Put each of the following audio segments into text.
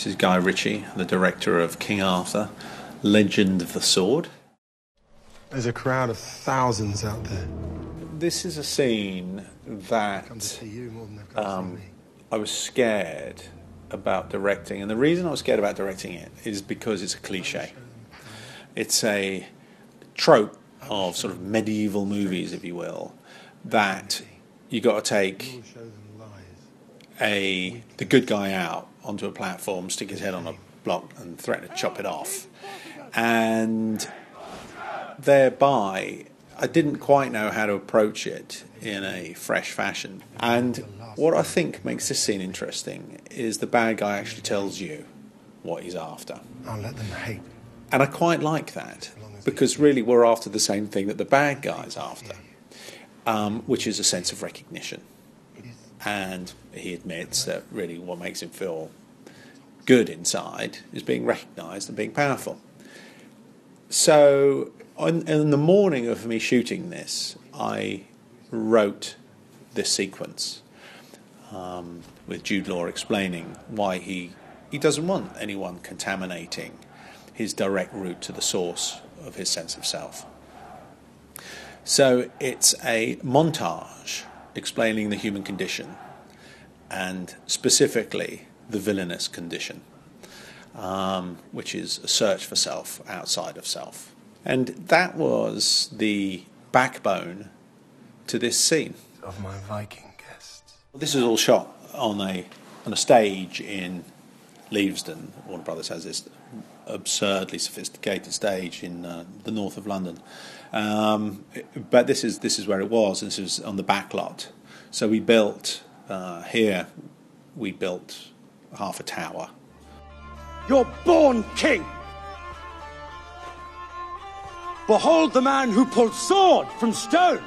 This is Guy Ritchie, the director of King Arthur, Legend of the Sword. There's a crowd of thousands out there. This is a scene that Come to see you more than they've come to um. I was scared about directing, and the reason I was scared about directing it is because it's a cliche. It's a trope of sort of medieval movies, if you will, that you got to take We'll show them lies. a the good guy out onto a platform, stick his head on a block, and threaten to chop it off, and thereby I didn't quite know how to approach it in a fresh fashion. And what I think makes this scene interesting is the bad guy actually tells you what he's after. I'll let them hate. And I quite like that because really we're after the same thing that the bad guy's after, um, which is a sense of recognition. And he admits that really what makes him feel good inside is being recognised and being powerful. So, on, in the morning of me shooting this, I wrote this sequence um, with Jude Law explaining why he, he doesn't want anyone contaminating his direct route to the source of his sense of self. So it's a montage explaining the human condition and specifically the villainous condition, um, which is a search for self outside of self. And that was the backbone to this scene. Of my Viking guests. This is all shot on a on a stage in Leavesden. Warner Brothers has this absurdly sophisticated stage in uh, the north of London. Um, but this is this is where it was. This was on the back lot. So we built uh, here. We built half a tower. You're born king. Behold the man who pulled sword from stone.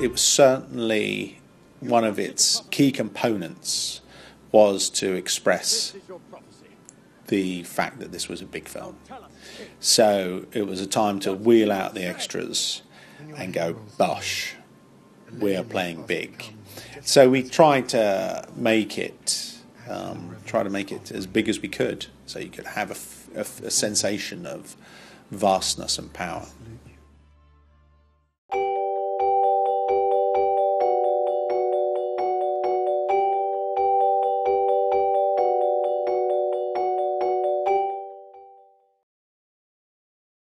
It was certainly one of its key components was to express the fact that this was a big film. So it was a time to wheel out the extras and go, bosh, we are playing big. So we tried to make it, um, try to make it as big as we could, so you could have a, f- a f- a sensation of vastness and power.